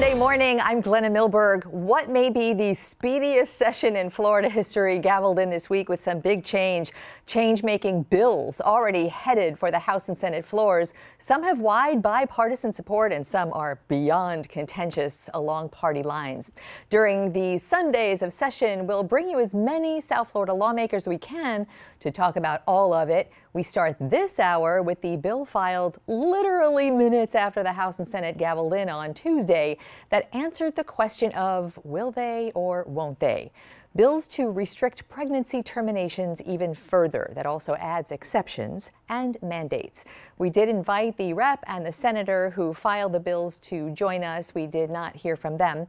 Monday morning, I'm Glenna Milberg. What may be the speediest session in Florida history gavelled in this week with some big change, change-making bills already headed for the House and Senate floors. Some have wide bipartisan support and some are beyond contentious along party lines. During the Sundays of session, we'll bring you as many South Florida lawmakers we can to talk about all of it. We start this hour with the bill filed literally minutes after the House and Senate gavelled in on Tuesday that answered the question of will they or won't they? Bills to restrict pregnancy terminations even further. That also adds exceptions and mandates. We did invite the rep and the senator who filed the bills to join us. We did not hear from them.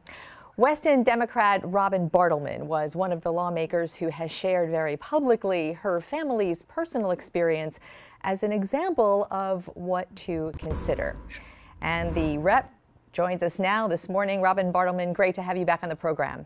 Weston Democrat Robin Bartleman was one of the lawmakers who has shared very publicly her family's personal experience as an example of what to consider. And the rep joins us now this morning. Robin Bartleman, great to have you back on the program.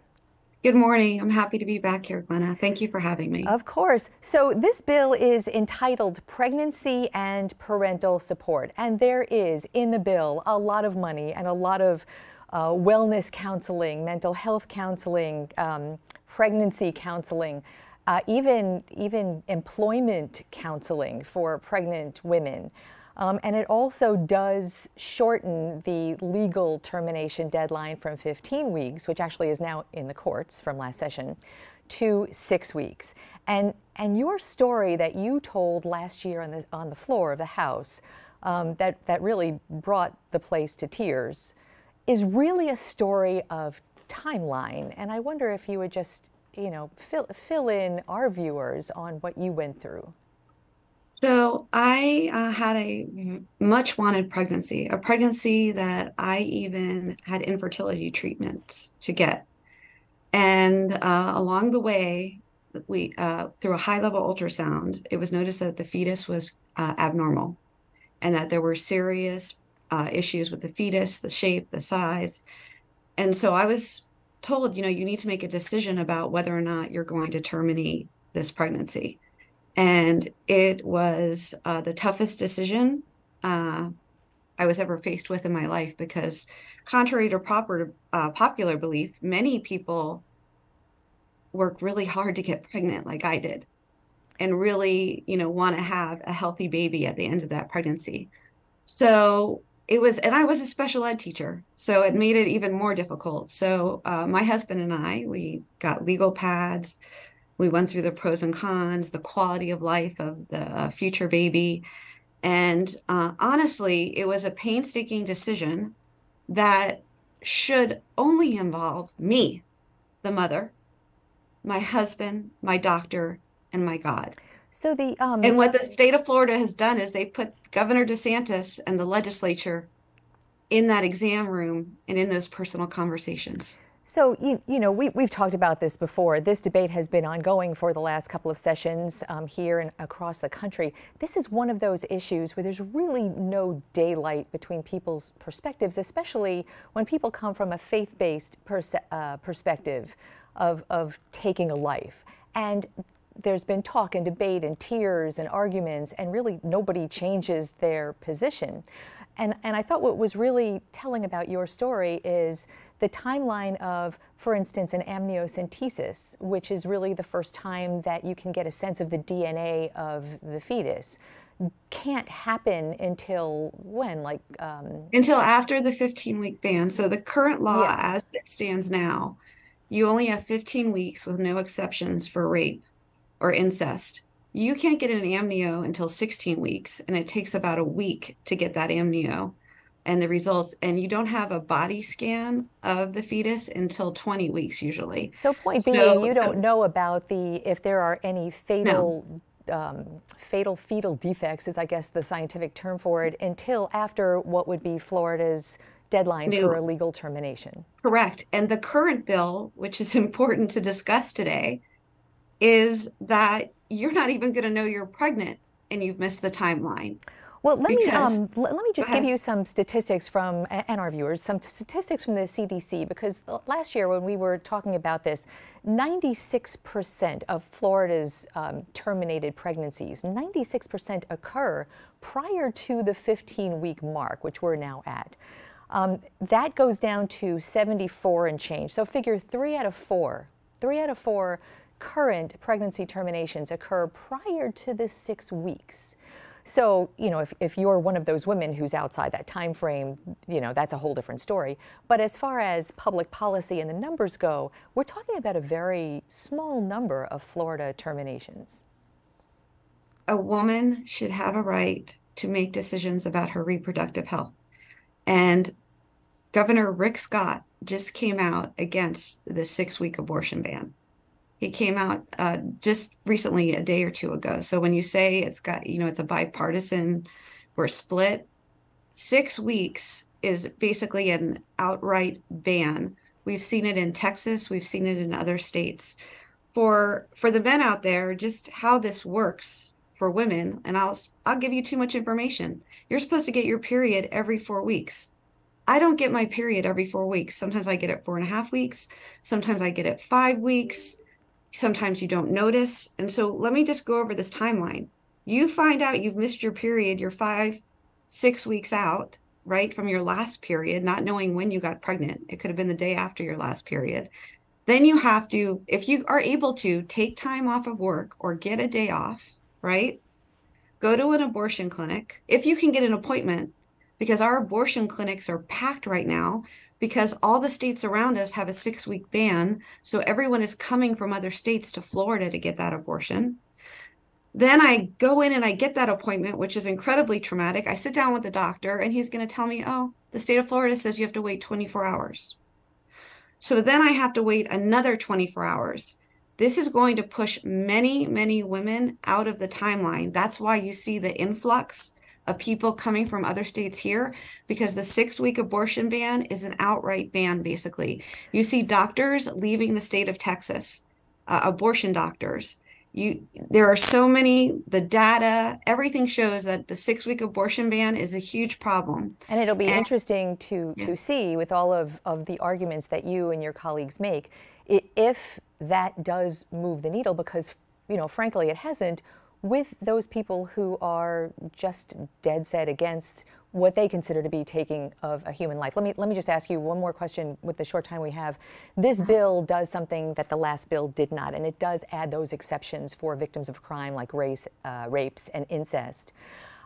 Good morning. I'm happy to be back here, Glenna. Thank you for having me. Of course. So, this bill is entitled Pregnancy and Parental Support. And there is in the bill a lot of money and a lot of uh, wellness counseling, mental health counseling, um, pregnancy counseling, uh, even, even employment counseling for pregnant women. Um, and it also does shorten the legal termination deadline from 15 weeks, which actually is now in the courts from last session, to six weeks. And, and your story that you told last year on the, on the floor of the House um, that, that really brought the place to tears is really a story of timeline. And I wonder if you would just, you know, fill, fill in our viewers on what you went through. So I uh, had a much wanted pregnancy, a pregnancy that I even had infertility treatments to get. And uh, along the way, we uh, through a high level ultrasound, it was noticed that the fetus was uh, abnormal, and that there were serious uh, issues with the fetus, the shape, the size. And so I was told, you know, you need to make a decision about whether or not you're going to terminate this pregnancy. And it was uh, the toughest decision uh, I was ever faced with in my life because, contrary to proper uh, popular belief, many people work really hard to get pregnant, like I did, and really, you know, want to have a healthy baby at the end of that pregnancy. So it was and i was a special ed teacher so it made it even more difficult. So uh, my husband and i we got legal pads. We went through the pros and cons the quality of life of the uh, future baby. And uh, honestly it was a painstaking decision that should only involve me the mother my husband my doctor and my god so the um, and what the state of Florida has done is they put Governor DeSantis and the legislature in that exam room and in those personal conversations. So, you, you know, we, we've talked about this before. This debate has been ongoing for the last couple of sessions um, here and across the country. This is one of those issues where there's really no daylight between people's perspectives, especially when people come from a faith based perse- uh, perspective of, of taking a life. And there's been talk and debate and tears and arguments, and really nobody changes their position. And, and I thought what was really telling about your story is the timeline of, for instance, an amniocentesis, which is really the first time that you can get a sense of the DNA of the fetus, can't happen until when? Like um... until after the 15 week ban. So the current law, yeah. as it stands now, you only have 15 weeks with no exceptions for rape or incest. You can't get an amnio until 16 weeks, and it takes about a week to get that amnio and the results. And you don't have a body scan of the fetus until 20 weeks usually. So, point being, so, you don't know about the if there are any fatal. No. Um, fatal fetal defects is, I guess, the scientific term for it, until after what would be Florida's deadline no. for a legal termination. Correct. And the current bill, which is important to discuss today, is that you're not even going to know you're pregnant and you've missed the timeline. Well, let because, me um, let, let, me just give you some statistics from and our viewers some statistics from the CDC because last year when we were talking about this, 96% of Florida's um, terminated pregnancies, 96% occur prior to the 15-week mark, which we're now at. Um, that goes down to 74 and change. So figure three out of four, three out of four current pregnancy terminations occur prior to the six weeks. So, you know, if, if you're one of those women who's outside that time frame, you know, that's a whole different story. But as far as public policy and the numbers go, we're talking about a very small number of Florida terminations. A woman should have a right to make decisions about her reproductive health. And Governor Rick Scott just came out against the six week abortion ban. He came out uh, just recently, a day or two ago. So when you say it's got, you know, it's a bipartisan, we're split, six weeks is basically an outright ban. We've seen it in Texas, we've seen it in other states. For for the men out there, just how this works for women, and I'll I'll give you too much information. You're supposed to get your period every four weeks. I don't get my period every four weeks. Sometimes I get it four and a half weeks. Sometimes I get it five weeks. Sometimes you don't notice. And so let me just go over this timeline. You find out you've missed your period, you're five, six weeks out, right, from your last period, not knowing when you got pregnant. It could have been the day after your last period. Then you have to, if you are able to, take time off of work or get a day off, right? Go to an abortion clinic. If you can get an appointment, because our abortion clinics are packed right now because all the states around us have a six week ban. So everyone is coming from other states to Florida to get that abortion. Then I go in and I get that appointment, which is incredibly traumatic. I sit down with the doctor and he's going to tell me, oh, the state of Florida says you have to wait 24 hours. So then I have to wait another 24 hours. This is going to push many, many women out of the timeline. That's why you see the influx of people coming from other states here because the six week abortion ban is an outright ban, basically. You see doctors leaving the state of Texas, uh, abortion doctors. You, there are so many the data everything shows that the six week abortion ban is a huge problem and it'll be and, interesting to yeah. to see with all of, of the arguments that you and your colleagues make if that does move the needle because you know frankly it hasn't with those people who are just dead set against what they consider to be taking of a human life. Let me let me just ask you one more question with the short time we have. This mm-hmm. bill does something that the last bill did not, and it does add those exceptions for victims of crime like race, uh, rapes, and incest.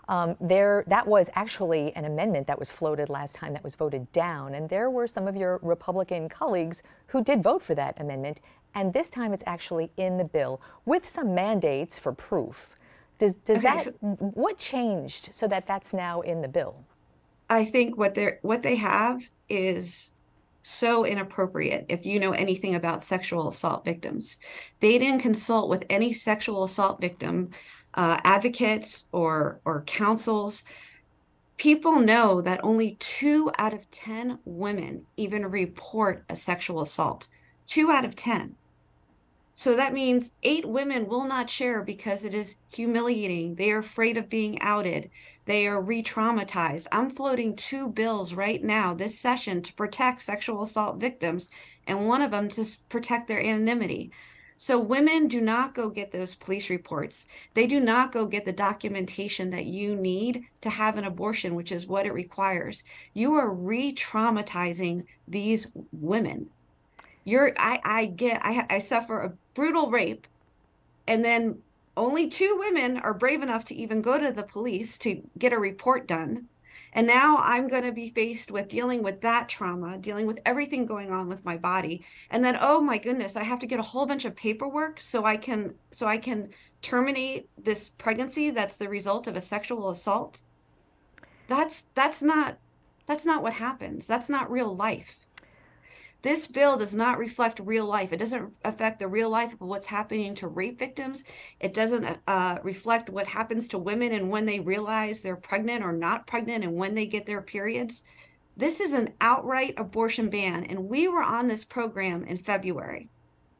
Um, there, that was actually an amendment that was floated last time that was voted down, and there were some of your Republican colleagues who did vote for that amendment, and this time it's actually in the bill with some mandates for proof. Does, does that, what changed so that that's now in the bill? I think what they what they have is so inappropriate if you know anything about sexual assault victims. They didn't consult with any sexual assault victim uh, advocates or or counsels. People know that only two out of ten women even report a sexual assault. Two out of ten. So that means eight women will not share because it is humiliating. They are afraid of being outed. They are re traumatized. I'm floating two bills right now, this session, to protect sexual assault victims, and one of them to protect their anonymity. So women do not go get those police reports. They do not go get the documentation that you need to have an abortion, which is what it requires. You are re traumatizing these women you're i i get i i suffer a brutal rape and then only two women are brave enough to even go to the police to get a report done. And now i'm going to be faced with dealing with that trauma dealing with everything going on with my body. And then oh my goodness i have to get a whole bunch of paperwork so i can so i can terminate this pregnancy that's the result of a sexual assault. That's that's not that's not what happens. That's not real life this bill does not reflect real life. It doesn't affect the real life of what's happening to rape victims. It doesn't uh, reflect what happens to women and when they realize they're pregnant or not pregnant and when they get their periods. This is an outright abortion ban. And we were on this program in February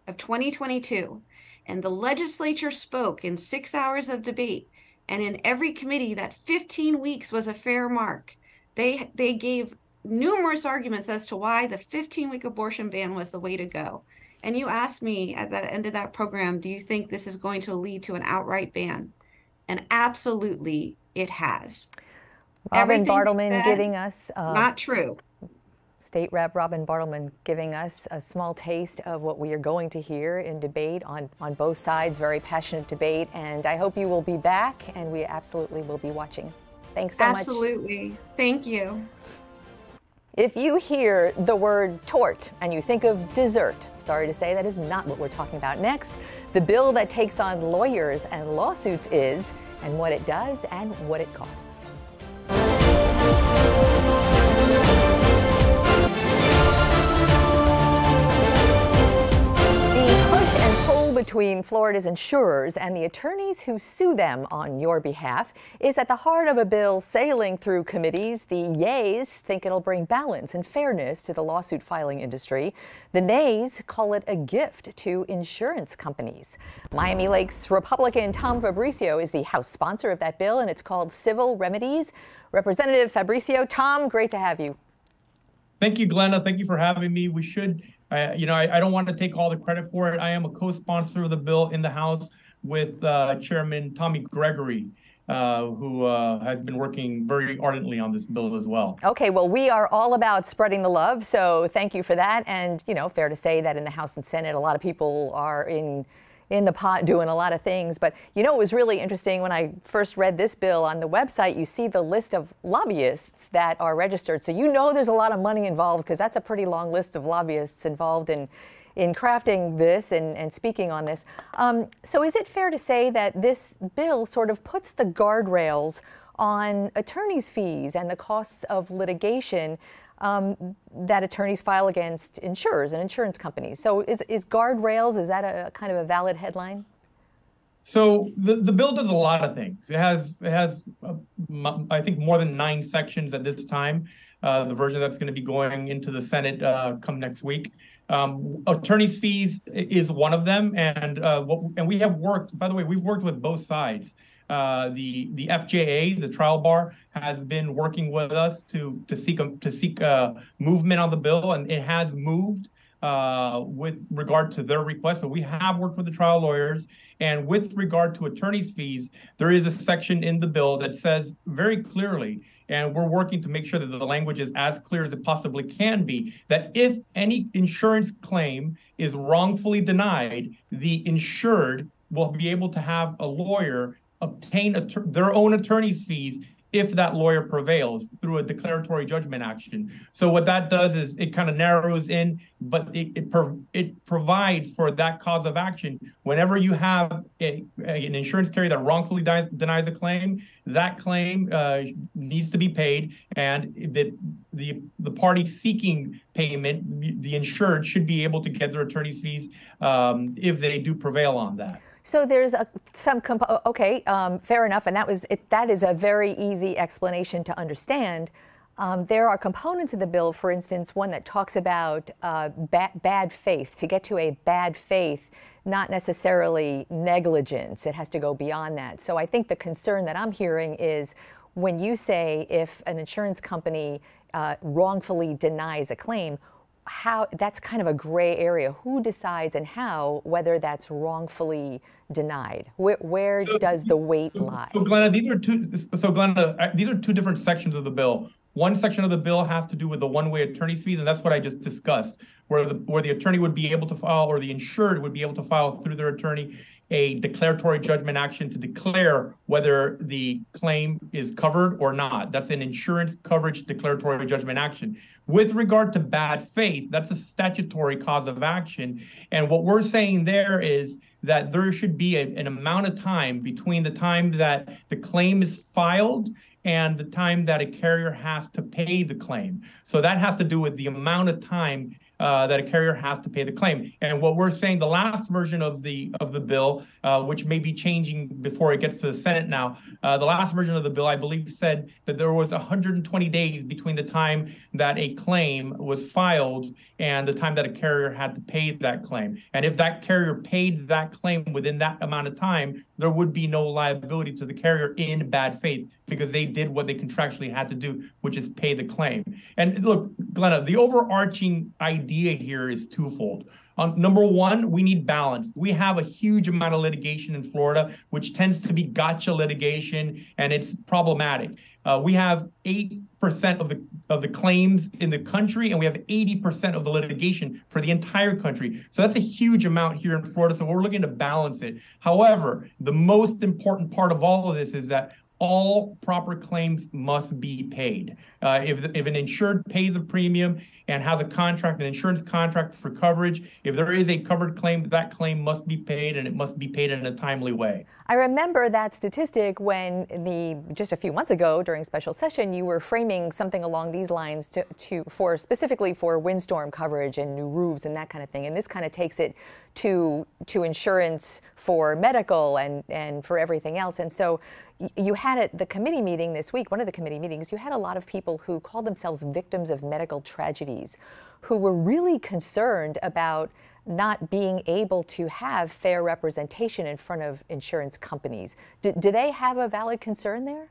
of 2022. And the legislature spoke in six hours of debate. And in every committee, that 15 weeks was a fair mark. They, they gave numerous arguments as to why the 15 week abortion ban was the way to go. And you asked me at the end of that program, do you think this is going to lead to an outright ban? And absolutely, it has. Robin Bartleman giving us uh, not true. State Rep Robin Bartleman giving us a small taste of what we are going to hear in debate on, on both sides, very passionate debate. And I hope you will be back, and we absolutely will be watching. Thanks so absolutely. much. Absolutely. Thank you. If you hear the word tort and you think of dessert, sorry to say that is not what we're talking about next. The bill that takes on lawyers and lawsuits is, and what it does and what it costs. Between Florida's insurers and the attorneys who sue them on your behalf is at the heart of a bill sailing through committees. The yays think it'll bring balance and fairness to the lawsuit filing industry. The nays call it a gift to insurance companies. Miami Lakes Republican Tom Fabricio is the House sponsor of that bill, and it's called Civil Remedies. Representative Fabricio, Tom, great to have you. Thank you, Glenna. Thank you for having me. We should I, you know, I, I don't want to take all the credit for it. I am a co-sponsor of the bill in the House with uh, Chairman Tommy Gregory. Uh, who uh, has been working very ardently on this bill as well. Okay, well, we are all about spreading the love, so thank you for that. And, you know, fair to say that in the House and Senate, a lot of people are in in the pot doing a lot of things. But you know, it was really interesting when I first read this bill on the website, you see the list of lobbyists that are registered. So you know there's a lot of money involved because that's a pretty long list of lobbyists involved in in crafting this and, and speaking on this. Um, so is it fair to say that this bill sort of puts the guardrails on attorneys' fees and the costs of litigation um, that attorneys file against insurers and insurance companies. So is, is guardrails, is that a kind of a valid headline? So the, the bill does a lot of things. It has, it has uh, I think, more than nine sections at this time. Uh, the version that's going to be going into the Senate uh, come next week. Um, attorneys' fees is one of them, and uh, what, and we have worked. By the way, we've worked with both sides. Uh, the the FJA, the trial bar, has been working with us to to seek a, to seek movement on the bill, and it has moved uh, with regard to their request. So we have worked with the trial lawyers, and with regard to attorneys' fees, there is a section in the bill that says very clearly, and we're working to make sure that the language is as clear as it possibly can be, that if any insurance claim is wrongfully denied, the insured will be able to have a lawyer obtain their own attorney's fees if that lawyer prevails through a declaratory judgment action. So what that does is it kind of narrows in, but it it, it provides for that cause of action. Whenever you have a, a, an insurance carrier that wrongfully denies, denies a claim, that claim uh, needs to be paid, and the the the party seeking payment, the insured, should be able to get their attorney's fees um, if they do prevail on that. So there's a, some comp- okay, um, fair enough, and that was it, that is a very easy explanation to understand. Um, there are components of the bill, for instance, one that talks about uh, ba- bad faith. To get to a bad faith, not necessarily negligence. It has to go beyond that. So I think the concern that I'm hearing is when you say if an insurance company uh, wrongfully denies a claim, how that's kind of a gray area. Who decides and how whether that's wrongfully denied? Where, where so, does the weight lie? So, Glenna, these are two. So, Glenna, uh, these are two different sections of the bill. One section of the bill has to do with the one-way attorney's fees, and that's what I just discussed, where the where the attorney would be able to file, or the insured would be able to file through their attorney a declaratory judgment action to declare whether the claim is covered or not. That's an insurance coverage declaratory judgment action. With regard to bad faith, that's a statutory cause of action. And what we're saying there is that there should be a, an amount of time between the time that the claim is filed and the time that a carrier has to pay the claim. So that has to do with the amount of time uh, that a carrier has to pay the claim. And what we're saying, the last version of the of the bill, uh, which may be changing before it gets to the Senate now, uh, the last version of the bill, I believe, said that there was 120 days between the time that a claim was filed and the time that a carrier had to pay that claim. And if that carrier paid that claim within that amount of time, there would be no liability to the carrier in bad faith because they did what they contractually had to do, which is pay the claim. And look, Glenna, the overarching idea here is twofold. On number one, we need balance. We have a huge amount of litigation in Florida, which tends to be gotcha litigation, and it's problematic. Uh, we have eight percent of the of the claims in the country, and we have 80% of the litigation for the entire country. So that's a huge amount here in Florida. So we're looking to balance it. However, the most important part of all of this is that all proper claims must be paid. Uh, if, if an insured pays a premium and has a contract, an insurance contract for coverage, if there is a covered claim, that claim must be paid and it must be paid in a timely way. I remember that statistic when the just a few months ago during special session, you were framing something along these lines to, to for specifically for windstorm coverage and new roofs and that kind of thing. And this kind of takes it to to insurance for medical and and for everything else. And so you had at the committee meeting this week, one of the committee meetings, you had a lot of people who called themselves victims of medical tragedies who were really concerned about not being able to have fair representation in front of insurance companies. Do, do they have a valid concern there?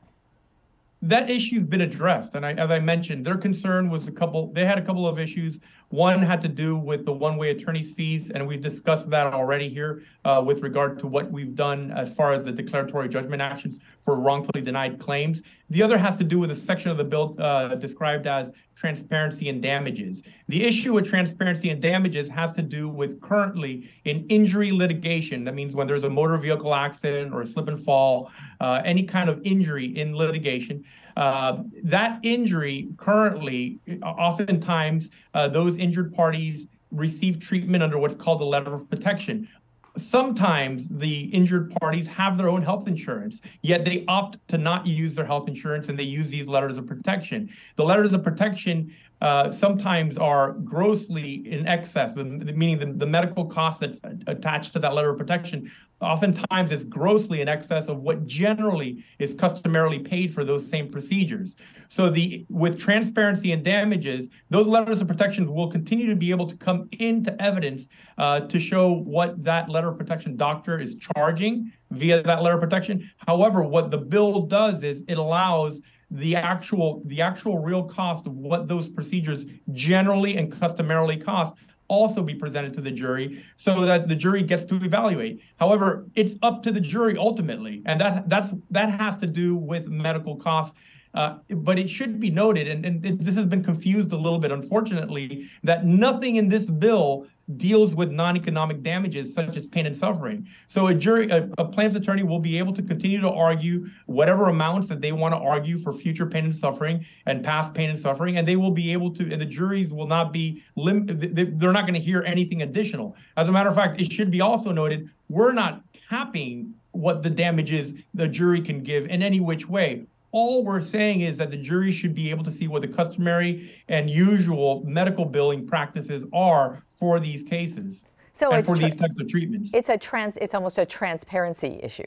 that issue's been addressed. And I, as I mentioned, their concern was a couple, they had a couple of issues. One had to do with the one way attorney's fees, and we've discussed that already here uh, with regard to what we've done as far as the declaratory judgment actions for wrongfully denied claims. The other has to do with a section of the bill uh, described as transparency and damages. The issue with transparency and damages has to do with currently in injury litigation. That means when there's a motor vehicle accident or a slip and fall, uh, any kind of injury in litigation. Uh, that injury currently, oftentimes, uh, those injured parties receive treatment under what's called the letter of protection. Sometimes the injured parties have their own health insurance, yet they opt to not use their health insurance and they use these letters of protection. The letters of protection uh, sometimes are grossly in excess, meaning the, the medical cost that's attached to that letter of protection oftentimes is grossly in excess of what generally is customarily paid for those same procedures. So the with transparency and damages, those letters of protection will continue to be able to come into evidence uh, to show what that letter of protection doctor is charging via that letter of protection. However, what the bill does is it allows the actual the actual real cost of what those procedures generally and customarily cost also be presented to the jury so that the jury gets to evaluate. However, it's up to the jury ultimately, and that's that's that has to do with medical costs. Uh, but it should be noted, and, and this has been confused a little bit, unfortunately, that nothing in this bill deals with non-economic damages such as pain and suffering. So a jury, a, a, plaintiff's attorney will be able to continue to argue whatever amounts that they want to argue for future pain and suffering and past pain and suffering, and they will be able to, and the juries will not be, lim- they're not going to hear anything additional. As a matter of fact, it should be also noted, we're not capping what the damages the jury can give in any which way all we're saying is that the jury should be able to see what the customary and usual medical billing practices are for these cases. So and for these types of treatments. It's a trans it's almost a transparency issue.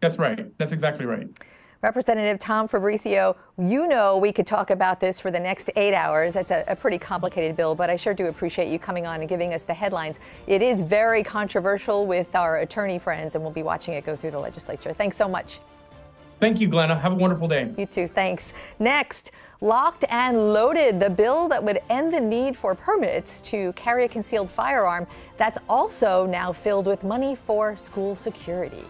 That's right. That's exactly right. Representative Tom Fabricio, you know we could talk about this for the next eight hours. It's a, a, pretty complicated bill, but I sure do appreciate you coming on and giving us the headlines. It is very controversial with our attorney friends, and we'll be watching it go through the legislature. Thanks so much. Thank you, Glenna. Have a wonderful day. You too. Thanks. Next, locked and loaded, the bill that would end the need for permits to carry a concealed firearm that's also now filled with money for school security.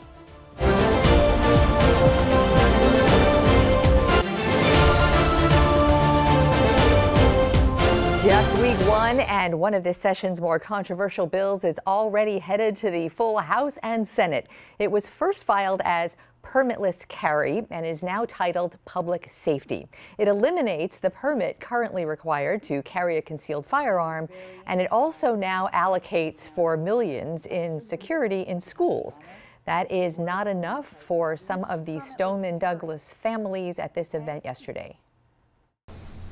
Just week one, and one of this session's more controversial bills is already headed to the full House and Senate. It was first filed as permitless carry and is now titled Public Safety. It eliminates the permit currently required to carry a concealed firearm, and it also now allocates for millions in security in schools. That is not enough for some of the Stoneman Douglas families at this event yesterday.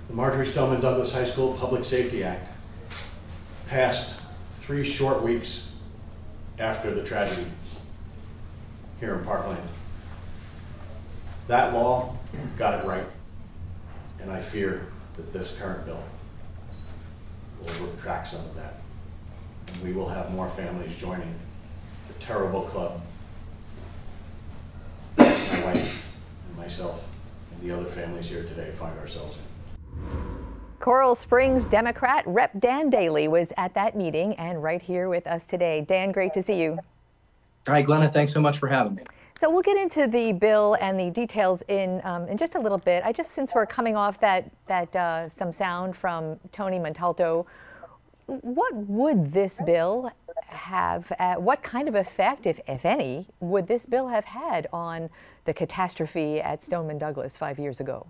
The Marjory Stoneman Douglas High School Public Safety Act passed three short weeks after the tragedy here in Parkland. That law got it right, and I fear that this current bill will retract some of that. And we will have more families joining the terrible club my wife and myself and the other families here today find ourselves in. Coral Springs Democrat Rep Dan Daley was at that meeting and right here with us today. Dan, great to see you. Hi, Glenna. Thanks so much for having me. So we'll get into the bill and the details in um, in just a little bit. I just since we're coming off that that uh, some sound from Tony Montalto, what would this bill have? Uh, what kind of effect, if if any, would this bill have had on the catastrophe at Stoneman Douglas five years ago?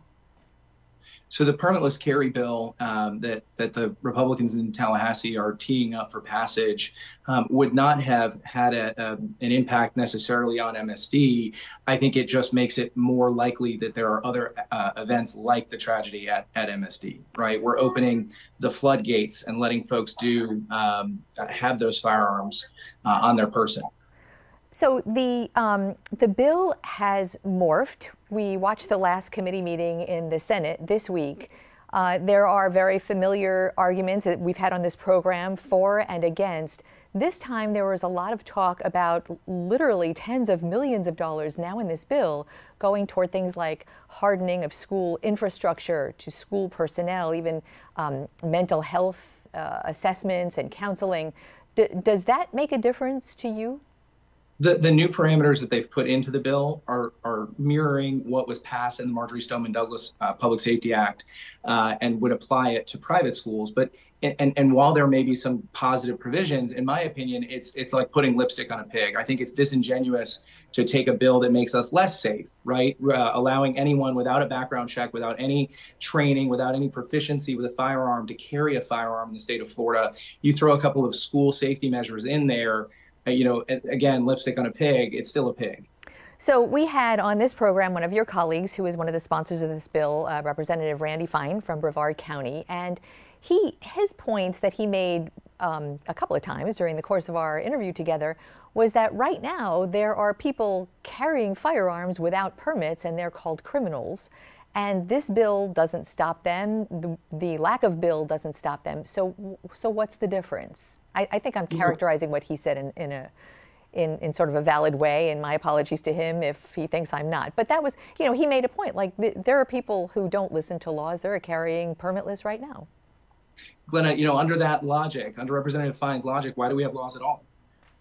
So the permitless carry bill um, that that the Republicans in Tallahassee are teeing up for passage um, would not have had a, a, an impact necessarily on MSD. I think it just makes it more likely that there are other uh, events like the tragedy at, at MSD. Right, we're opening the floodgates and letting folks do um, have those firearms uh, on their person. So the um, the bill has morphed. We watched the last committee meeting in the Senate this week. Uh, there are very familiar arguments that we've had on this program for and against. This time there was a lot of talk about literally tens of millions of dollars now in this bill going toward things like hardening of school infrastructure to school personnel, even um, mental health uh, assessments and counseling. D does that make a difference to you? The, the new parameters that they've put into the bill are, are mirroring what was passed in the Marjory Stoneman Douglas uh, Public Safety Act uh, and would apply it to private schools. But and, and while there may be some positive provisions, in my opinion, it's it's like putting lipstick on a pig. I think it's disingenuous to take a bill that makes us less safe, right? Uh, allowing anyone without a background check, without any training, without any proficiency with a firearm to carry a firearm in the state of Florida. You throw a couple of school safety measures in there you know, again, lipstick on a pig, it's still a pig. So we had on this program one of your colleagues who is one of the sponsors of this bill, uh, Representative Randy Fine from Brevard County, and he his points that he made um, a couple of times during the course of our interview together was that right now there are people carrying firearms without permits and they're called criminals. And this bill doesn't stop them. The, the, lack of bill doesn't stop them. So, so what's the difference? I, I think I'm characterizing what he said in, in a in, in sort of a valid way, and my apologies to him if he thinks I'm not. But that was, you know, he made a point. Like, th there are people who don't listen to laws. They're carrying permitless right now. Glenna, you know, under that logic, under Representative Fine's logic, why do we have laws at all?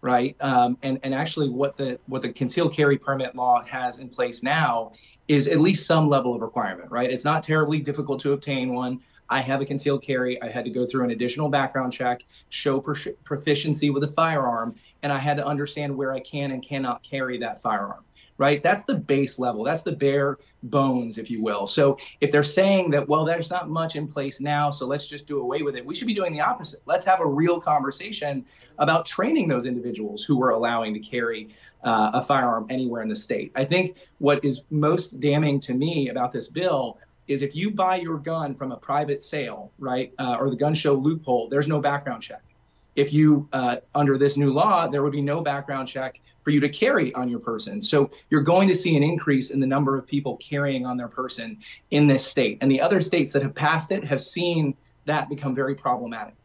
Right? Um, and and actually, what the what the concealed carry permit law has in place now is at least some level of requirement, right? It's not terribly difficult to obtain one. I have a concealed carry. I had to go through an additional background check, show proficiency with a firearm, and I had to understand where I can and cannot carry that firearm right? That's the base level. That's the bare bones, if you will. So if they're saying that, well, there's not much in place now, so let's just do away with it, we should be doing the opposite. Let's have a real conversation about training those individuals who were allowing to carry uh, a firearm anywhere in the state. I think what is most damning to me about this bill is if you buy your gun from a private sale, right, uh, or the gun show loophole, there's no background check if you uh, under this new law there would be no background check for you to carry on your person so you're going to see an increase in the number of people carrying on their person in this state and the other states that have passed it have seen that become very problematic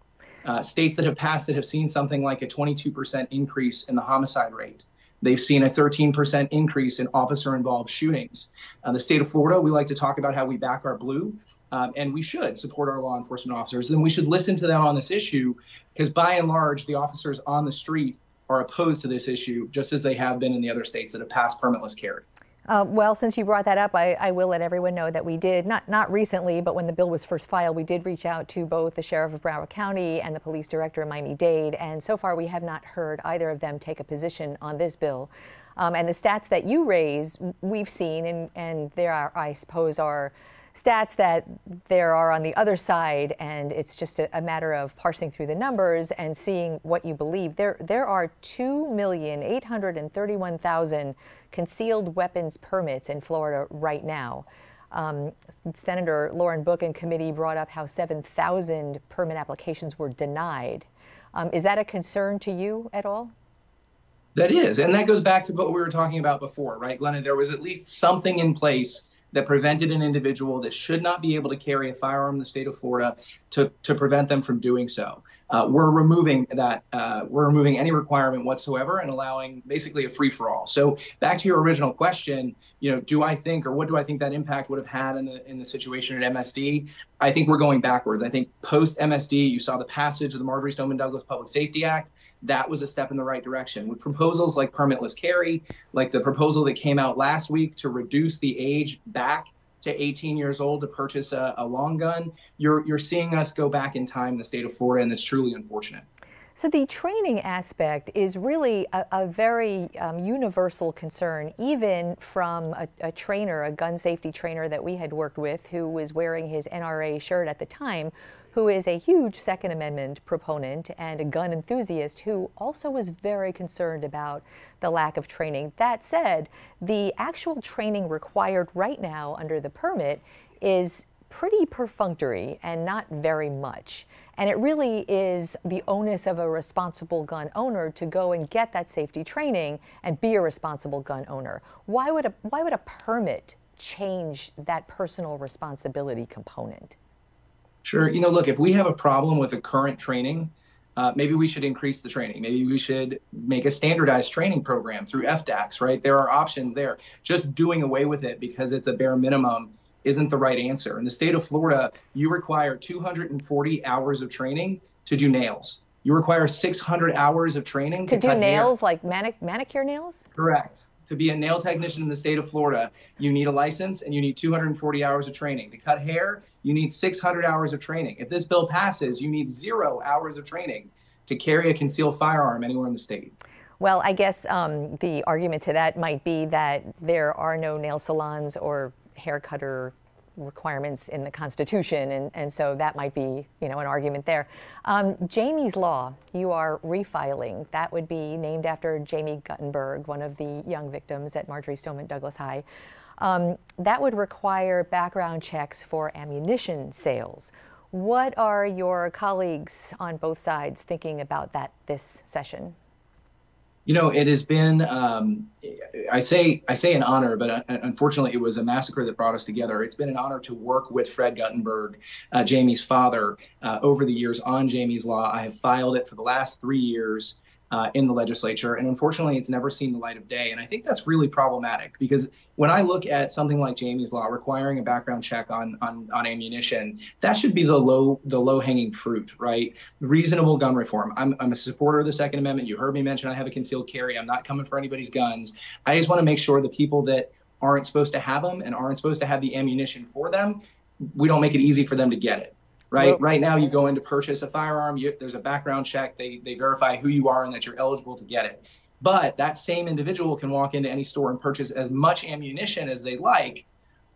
uh, states that have passed it have seen something like a 22% increase in the homicide rate They've seen a 13% increase in officer involved shootings. Uh, the state of Florida, we like to talk about how we back our blue. Um, and we should support our law enforcement officers. And we should listen to them on this issue because, by and large, the officers on the street are opposed to this issue, just as they have been in the other states that have passed permitless carry. Uh, well, since you brought that up, I, I, will let everyone know that we did, not, not recently, but when the bill was first filed, we did reach out to both the sheriff of Broward County and the police director of Miami-Dade. And so far, we have not heard either of them take a position on this bill. Um, and the stats that you raise, we've seen, and, and there are, I suppose, are stats that there are on the other side, and it's just a, a, matter of parsing through the numbers and seeing what you believe. There, there are 2,831,000 concealed weapons permits in Florida right now. Um, Senator Lauren Book and committee brought up how 7,000 permit applications were denied. Um, is that a concern to you at all? That is, and that goes back to what we were talking about before, right, Glennon? There was at least something in place that prevented an individual that should not be able to carry a firearm in the state of Florida to, to prevent them from doing so. Uh, we're removing that, uh, we're removing any requirement whatsoever and allowing basically a free for all. So back to your original question, you know, do I think or what do I think that impact would have had in the in the situation at MSD? I think we're going backwards. I think post MSD, you saw the passage of the Marjory Stoneman Douglas Public Safety Act. That was a step in the right direction. With proposals like permitless carry, like the proposal that came out last week to reduce the age back to 18 years old to purchase a, a long gun, you're you're seeing us go back in time in the state of Florida, and it's truly unfortunate. So the training aspect is really a, a very um, universal concern, even from a, a, trainer, a gun safety trainer that we had worked with, who was wearing his NRA shirt at the time, who is a huge Second Amendment proponent and a gun enthusiast who also was very concerned about the lack of training. That said, the actual training required right now under the permit is pretty perfunctory and not very much. And it really is the onus of a responsible gun owner to go and get that safety training and be a responsible gun owner. Why would a, why would a permit change that personal responsibility component? Sure. You know, look, if we have a problem with the current training, uh, maybe we should increase the training. Maybe we should make a standardized training program through FDACS, right? There are options there. Just doing away with it because it's a bare minimum isn't the right answer. In the state of Florida, you require 240 hours of training to do nails. You require 600 hours of training to, to do nails, hair. like manic- manicure nails? Correct. To be a nail technician in the state of Florida, you need a license and you need 240 hours of training. To cut hair, you need 600 hours of training. If this bill passes, you need zero hours of training to carry a concealed firearm anywhere in the state. Well, I guess um, the argument to that might be that there are no nail salons or hair cutter requirements in the Constitution, and, and so that might be, you know, an argument there. Um, Jamie's Law, you are refiling. That would be named after Jamie Guttenberg, one of the young victims at Marjory Stoneman Douglas High. Um, that would require background checks for ammunition sales. What are your colleagues on both sides thinking about that this session? You know, it has been, um, I say, I say an honor, but uh, unfortunately, it was a massacre that brought us together. It's been an honor to work with Fred Guttenberg, uh, Jamie's father, uh, over the years on Jamie's Law. I have filed it for the last three years uh, in the legislature. And unfortunately, it's never seen the light of day. And I think that's really problematic because when I look at something like Jamie's Law requiring a background check on, on, on ammunition, that should be the low the low hanging fruit, right? Reasonable gun reform. I'm, I'm a supporter of the Second Amendment. You heard me mention I have a concealed carry. I'm not coming for anybody's guns. I just want to make sure the people that aren't supposed to have them and aren't supposed to have the ammunition for them, we don't make it easy for them to get it right? Well, right now, you go in to purchase a firearm. You, there's a background check. They they verify who you are and that you're eligible to get it. But that same individual can walk into any store and purchase as much ammunition as they like,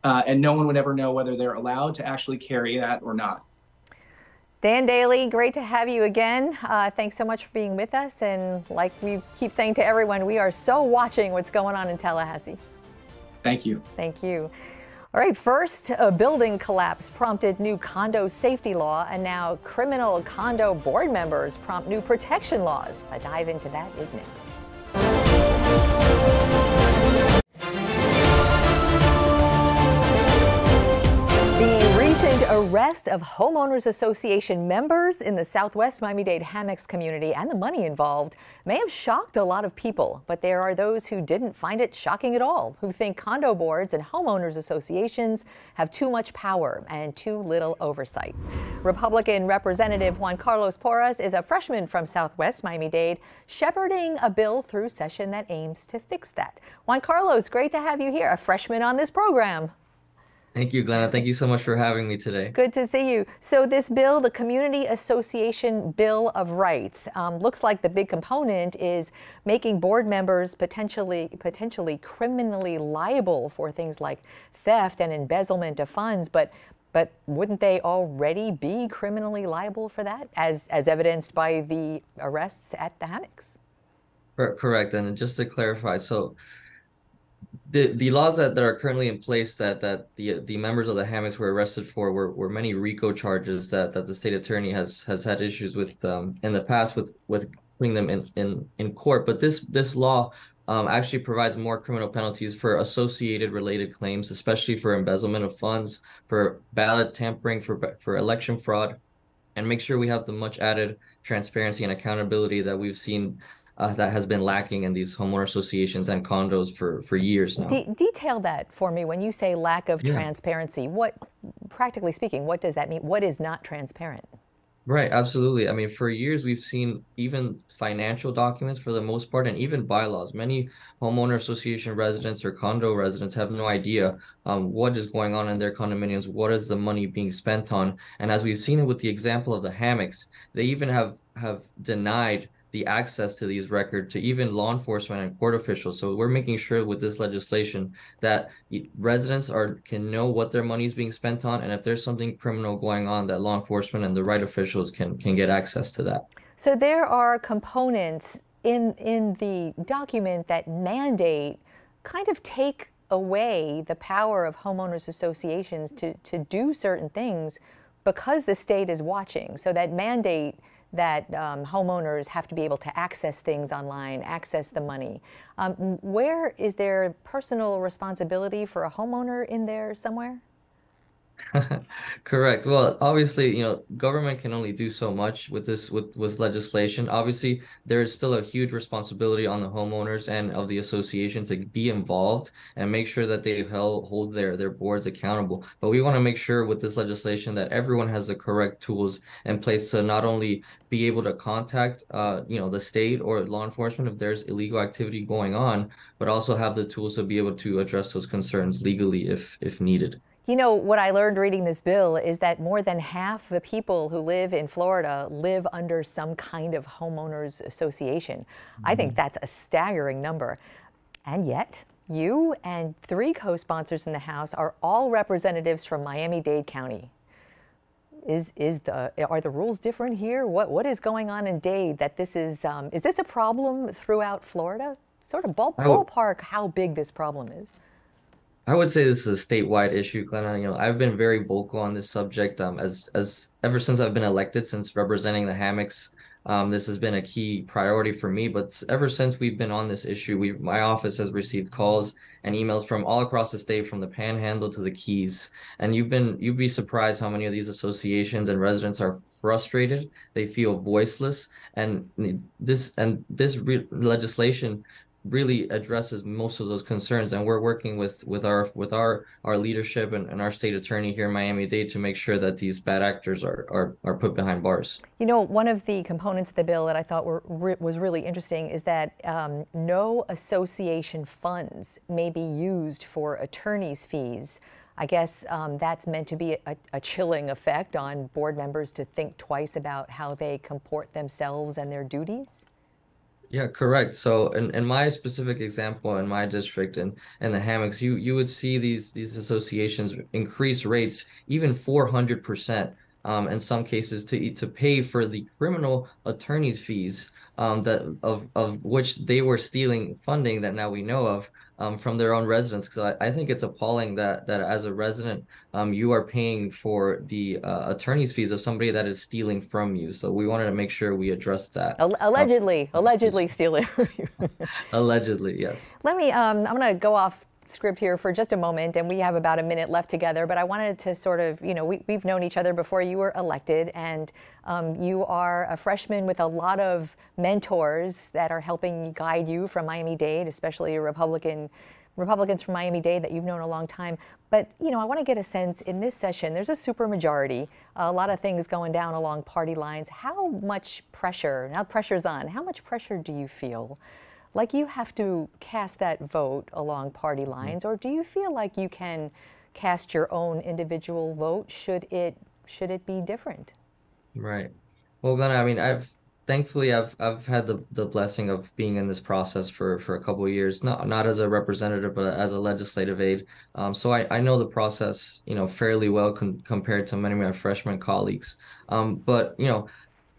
uh, and no one would ever know whether they're allowed to actually carry that or not. Dan Daley, great to have you again. Uh, thanks so much for being with us. And like we keep saying to everyone, we are so watching what's going on in Tallahassee. Thank you. Thank you. All right, first, a building collapse prompted new condo safety law, and now criminal condo board members prompt new protection laws. A dive into that is next. Arrest of homeowners association members in the southwest Miami-Dade hammocks community and the money involved may have shocked a lot of people, but there are those who didn't find it shocking at all, who think condo boards and homeowners associations have too much power and too little oversight. Republican Representative Juan Carlos Porras is a freshman from southwest Miami-Dade, shepherding a bill through session that aims to fix that. Juan Carlos, great to have you here, a freshman on this program. Thank you, Glenna. Thank you so much for having me today. Good to see you. So this bill, the Community Association Bill of Rights, um, looks like the big component is making board members potentially potentially criminally liable for things like theft and embezzlement of funds. But but wouldn't they already be criminally liable for that, as as evidenced by the arrests at the hammocks? Correct. And just to clarify, so the the laws that, that are currently in place that that the the members of the hammocks were arrested for were, were many RICO charges that, that the state attorney has has had issues with um, in the past with with putting them in, in in court. But this this law um, actually provides more criminal penalties for associated related claims, especially for embezzlement of funds, for ballot tampering, for for election fraud, and make sure we have the much added transparency and accountability that we've seen uh, that has been lacking in these homeowner associations and condos for for years now. De detail that for me. When you say lack of yeah. transparency, what, practically speaking, what does that mean? What is not transparent? Right, absolutely. I mean, for years we've seen even financial documents for the most part, and even bylaws. Many homeowner association residents or condo residents have no idea um, what is going on in their condominiums, what is the money being spent on, and as we've seen it with the example of the hammocks, they even have have denied the access to these records to even law enforcement and court officials. So we're making sure with this legislation that residents are can know what their money is being spent on, and if there's something criminal going on, that law enforcement and the right officials can can get access to that. So there are components in in the document that mandate kind of take away the power of homeowners associations to to do certain things because the state is watching. So that mandate that um, homeowners have to be able to access things online, access the money. Um, where is there personal responsibility for a homeowner in there somewhere? Correct. Well, obviously, you know, government can only do so much with this with with legislation. Obviously, there is still a huge responsibility on the homeowners and of the association to be involved and make sure that they hold hold their their boards accountable. But we want to make sure with this legislation that everyone has the correct tools in place to not only be able to contact uh, you know, the state or law enforcement if there's illegal activity going on, but also have the tools to be able to address those concerns legally if if needed. You know, what I learned reading this bill is that more than half the people who live in Florida live under some kind of homeowners association. Mm -hmm. I think mm-hmm. that's a staggering number. And yet, you and three co sponsors in the House are all representatives from Miami Dade County. Is, is the, are the rules different here? What, what is going on in Dade that this is, um, is this a problem throughout Florida? Sort of ball, ballpark how big this problem is. I would say this is a statewide issue, Glenna. You know, I've been very vocal on this subject um, as as ever since I've been elected, since representing the hammocks. Um, this has been a key priority for me. But ever since we've been on this issue, we my office has received calls and emails from all across the state, from the Panhandle to the Keys. And you've been you'd be surprised how many of these associations and residents are frustrated. They feel voiceless, and this and this legislation really addresses most of those concerns and we're working with with our with our our leadership and, and our state attorney here in miami-dade to make sure that these bad actors are are, are put behind bars you know one of the components of the bill that i thought were was really interesting is that um, no association funds may be used for attorneys fees I guess um, that's meant to be a, a, chilling effect on board members to think twice about how they comport themselves and their duties. Yeah, correct. So in, in my specific example in my district and and the hammocks, you you would see these these associations increase rates even 400% um, in some cases to to pay for the criminal attorney's fees um, that of of which they were stealing funding that now we know of um, from their own residents. Because I, I think it's appalling that that as a resident um, you are paying for the uh, attorney's fees of somebody that is stealing from you. So we wanted to make sure we address that. Allegedly um, allegedly stealing allegedly yes. Let me um, i'm going to go off script here for just a moment, and we have about a minute left together. But I wanted to sort of, you know, we, have known each other before you were elected, and um, you are a freshman with a lot of mentors that are helping guide you from Miami Dade, especially Republican. Republicans from Miami-Dade that you've known a long time. But, you know, I want to get a sense in this session, there's a supermajority, a lot of things going down along party lines. How much pressure, now pressure's on, how much pressure do you feel like you have to cast that vote along party mm-hmm. lines, or do you feel like you can cast your own individual vote should it should it be different? Right. Well, Glenna, I mean, I've thankfully I've I've had the the blessing of being in this process for for a couple of years, not not as a representative, but as a legislative aide. Um, so I I know the process, you know, fairly well compared to many of my freshman colleagues. Um, but you know,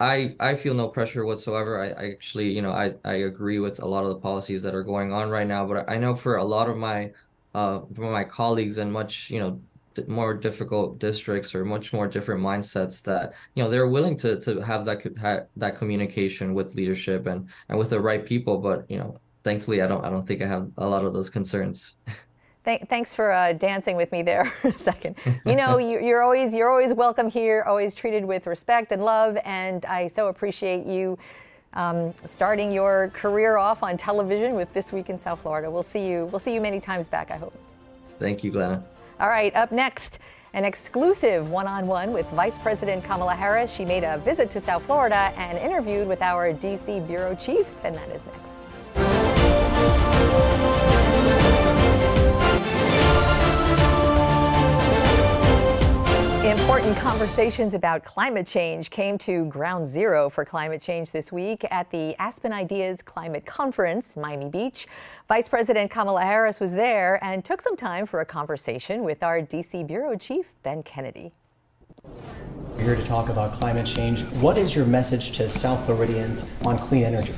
I I feel no pressure whatsoever. I, I actually, you know, I, I agree with a lot of the policies that are going on right now. But I know for a lot of my uh from my colleagues and much, you know, more difficult districts or much more different mindsets that you know they're willing to to have that that communication with leadership and and with the right people but you know thankfully, I don't I don't think I have a lot of those concerns. Th- thanks for uh, dancing with me there a second. You know, you, you're always you're always welcome here, always treated with respect and love, and I so appreciate you um, starting your career off on television with This Week in South Florida. We'll see you. We'll see you many times back. I hope. Thank you, Glenna. All right, up next. An exclusive one on one with Vice President Kamala Harris. She made a visit to South Florida and interviewed with our DC Bureau Chief, and that is next. Important conversations about climate change came to ground zero for climate change this week at the Aspen Ideas Climate Conference, Miami Beach. Vice President Kamala Harris was there and took some time for a conversation with our D.C. Bureau Chief, Ben Kennedy. We're here to talk about climate change. What is your message to South Floridians on clean energy?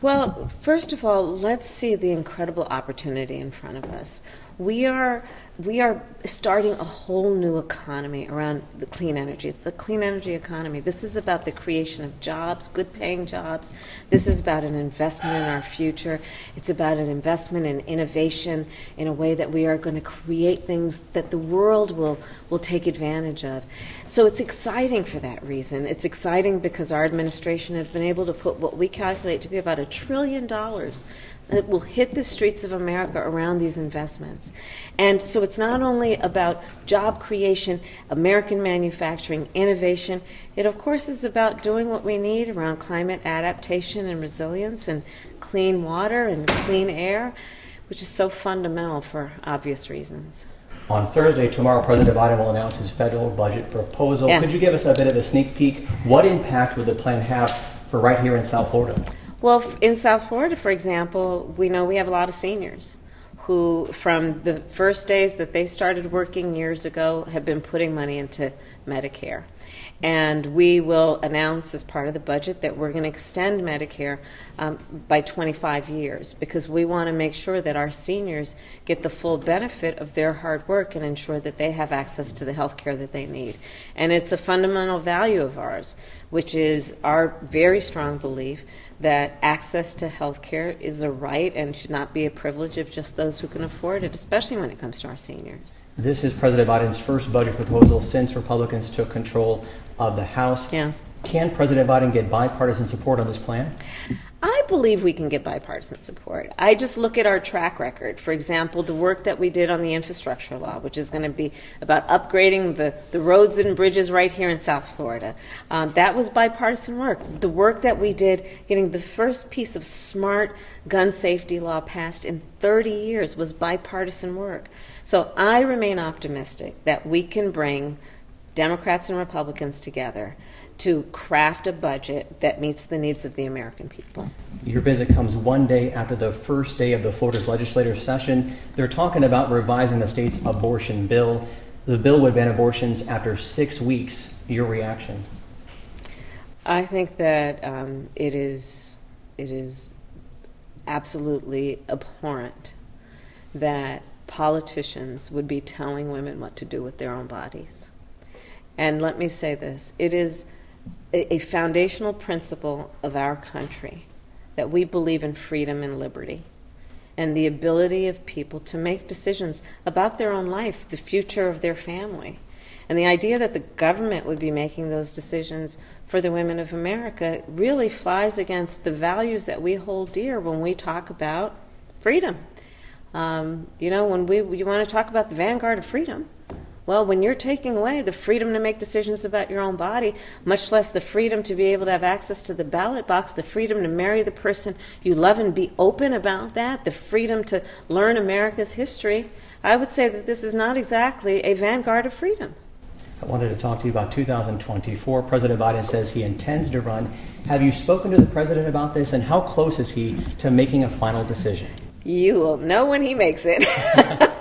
Well, first of all, let's see the incredible opportunity in front of us. We are we are starting a whole new economy around the clean energy. It's a clean energy economy. This is about the creation of jobs, good paying jobs. This is about an investment in our future. It's about an investment in innovation in a way that we are going to create things that the world will, will take advantage of. So it's exciting for that reason. It's exciting because our administration has been able to put what we calculate to be about a trillion dollars that will hit the streets of America around these investments. And so it's not only about job creation, American manufacturing, innovation, it of course is about doing what we need around climate adaptation and resilience and clean water and clean air, which is so fundamental for obvious reasons. On Thursday, tomorrow, President Biden will announce his federal budget proposal. Yes. Could you give us a bit of a sneak peek? What impact would the plan have for right here in South Florida? Well, in South Florida, for example, we know we have a lot of seniors who, from the first days that they started working years ago, have been putting money into Medicare. And we will announce as part of the budget that we're going to extend Medicare um, by 25 years because we want to make sure that our seniors get the full benefit of their hard work and ensure that they have access to the health care that they need. And it's a fundamental value of ours, which is our very strong belief that access to health care is a right and should not be a privilege of just those who can afford it, especially when it comes to our seniors. This is President Biden's first budget proposal since Republicans took control of the House. Yeah. Can President Biden get bipartisan support on this plan? Believe we can get bipartisan support. I just look at our track record. For example, the work that we did on the infrastructure law, which is going to be about upgrading the, the roads and bridges right here in South Florida. Um, that was bipartisan work. The work that we did getting the first piece of smart gun safety law passed in 30 years was bipartisan work. So I remain optimistic that we can bring Democrats and Republicans together to craft a budget that meets the needs of the American people. Your visit comes one day after the first day of the Florida's legislative session. They're talking about revising the state's abortion bill. The bill would ban abortions after six weeks. Your reaction? I think that um, it is it is absolutely abhorrent that politicians would be telling women what to do with their own bodies. And let me say this: it is a, foundational principle of our country that we believe in freedom and liberty and the ability of people to make decisions about their own life, the future of their family. And the idea that the government would be making those decisions for the women of America really flies against the values that we hold dear when we talk about freedom. Um, you know, when we you want to talk about the vanguard of freedom, well, when you're taking away the freedom to make decisions about your own body, much less the freedom to be able to have access to the ballot box, the freedom to marry the person you love and be open about that, the freedom to learn America's history, I would say that this is not exactly a vanguard of freedom. I wanted to talk to you about 2024. President Biden says he intends to run. Have you spoken to the president about this, and how close is he to making a final decision? You will know when he makes it.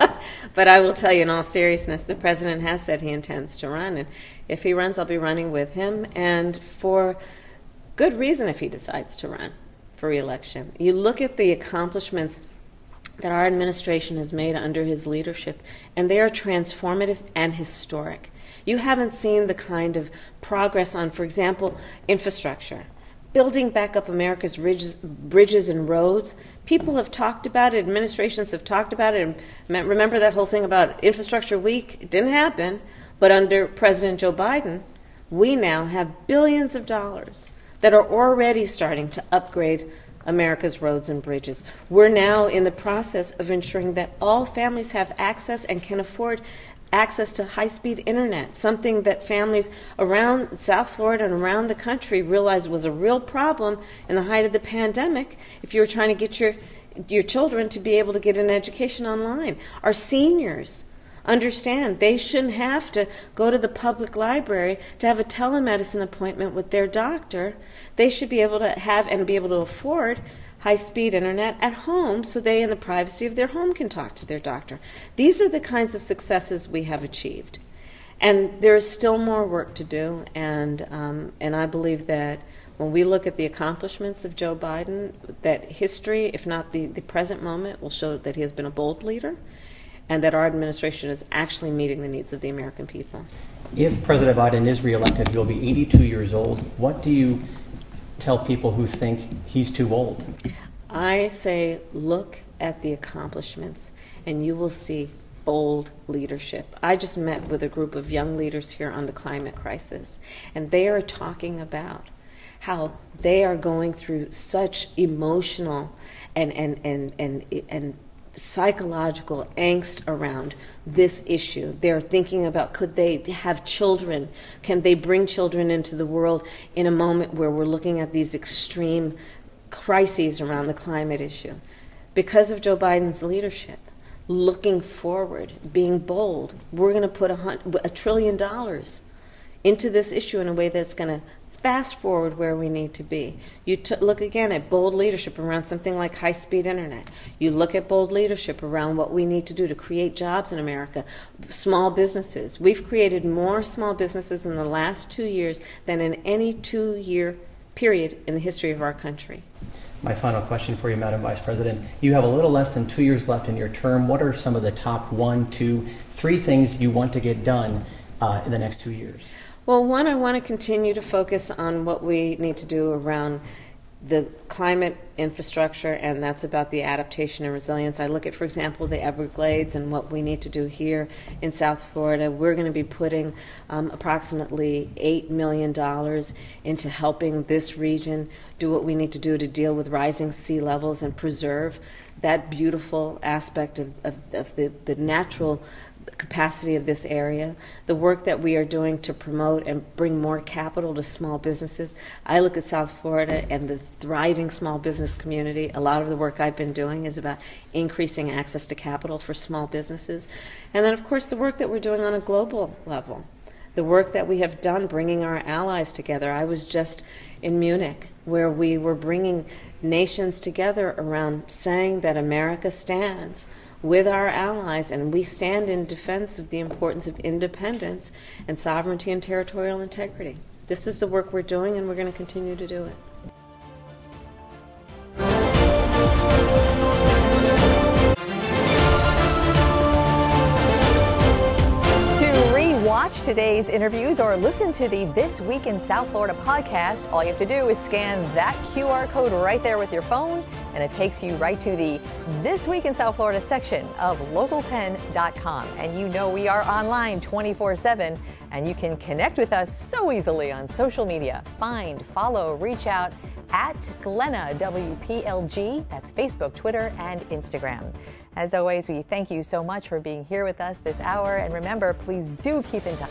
but I will tell you, in all seriousness, the president has said he intends to run, and if he runs, I'll be running with him, and for good reason if he decides to run for reelection. You look at the accomplishments that our administration has made under his leadership, and they are transformative and historic. You haven't seen the kind of progress on, for example, infrastructure building back up America's ridges, bridges and roads. People have talked about it, administrations have talked about it. And remember that whole thing about infrastructure week? It didn't happen. But under President Joe Biden, we now have billions of dollars that are already starting to upgrade America's roads and bridges. We're now in the process of ensuring that all families have access and can afford access to high speed internet, something that families around South Florida and around the country realized was a real problem in the height of the pandemic if you were trying to get your your children to be able to get an education online. Our seniors understand they shouldn't have to go to the public library to have a telemedicine appointment with their doctor. They should be able to have and be able to afford high speed internet at home so they, in the privacy of their home, can talk to their doctor. These are the kinds of successes we have achieved. And there is still more work to do, and, um, and I believe that when we look at the accomplishments of Joe Biden, that history, if not the, the present moment, will show that he has been a bold leader and that our administration is actually meeting the needs of the American people. If President Biden is reelected, he'll be 82 years old. What do you tell people who think he's too old? I say, look at the accomplishments, and you will see bold leadership. I just met with a group of young leaders here on the climate crisis, and they are talking about how they are going through such emotional and and and and and psychological angst around this issue. They're thinking about could they have children? Can they bring children into the world in a moment where we're looking at these extreme crises around the climate issue? Because of Joe Biden's leadership, looking forward, being bold, we're going to put a, a trillion dollars into this issue in a way that's going to fast forward where we need to be. You look again at bold leadership around something like high speed internet. You look at bold leadership around what we need to do to create jobs in America, small businesses. We've created more small businesses in the last two years than in any two year period in the history of our country. My final question for you, Madam Vice President. You have a little less than two years left in your term. What are some of the top one, two, three things you want to get done uh, in the next two years? Well, one, I want to continue to focus on what we need to do around the climate infrastructure, and that's about the adaptation and resilience. I look at, for example, the Everglades and what we need to do here in South Florida. We're going to be putting um, approximately $8 million into helping this region do what we need to do to deal with rising sea levels and preserve that beautiful aspect of, of, of the, the natural capacity of this area, the work that we are doing to promote and bring more capital to small businesses. I look at South Florida and the thriving small business community. A lot of the work I've been doing is about increasing access to capital for small businesses. And then, of course, the work that we're doing on a global level. The work that we have done bringing our allies together. I was just in Munich where we were bringing nations together around saying that America stands with our allies, and we stand in defense of the importance of independence and sovereignty and territorial integrity. This is the work we're doing, and we're going to continue to do it. watch today's interviews or listen to the This Week in South Florida podcast, all you have to do is scan that QR code right there with your phone, and it takes you right to the This Week in South Florida section of local10.com. And you know we are online 24 7, and you can connect with us so easily on social media. Find, follow, reach out at Glenna WPLG. That's Facebook, Twitter, and Instagram. As always, we thank you so much for being here with us this hour. And remember, please do keep in touch.